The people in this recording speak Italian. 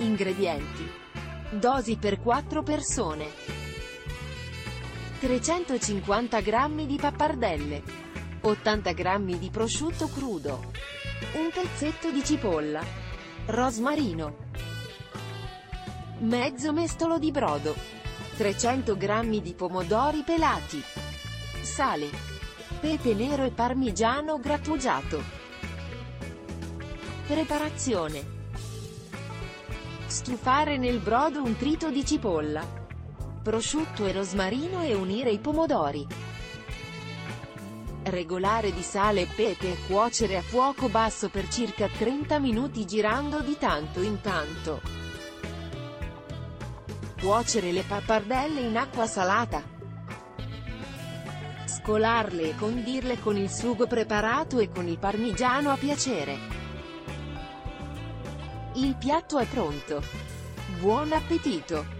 Ingredienti. Dosi per 4 persone. 350 g di pappardelle. 80 g di prosciutto crudo. Un pezzetto di cipolla. Rosmarino. Mezzo mestolo di brodo. 300 g di pomodori pelati. Sale. Pepe nero e parmigiano grattugiato. Preparazione. Stufare nel brodo un trito di cipolla, prosciutto e rosmarino e unire i pomodori. Regolare di sale e pepe e cuocere a fuoco basso per circa 30 minuti girando di tanto in tanto. Cuocere le pappardelle in acqua salata. Scolarle e condirle con il sugo preparato e con il parmigiano a piacere. Il piatto è pronto. Buon appetito!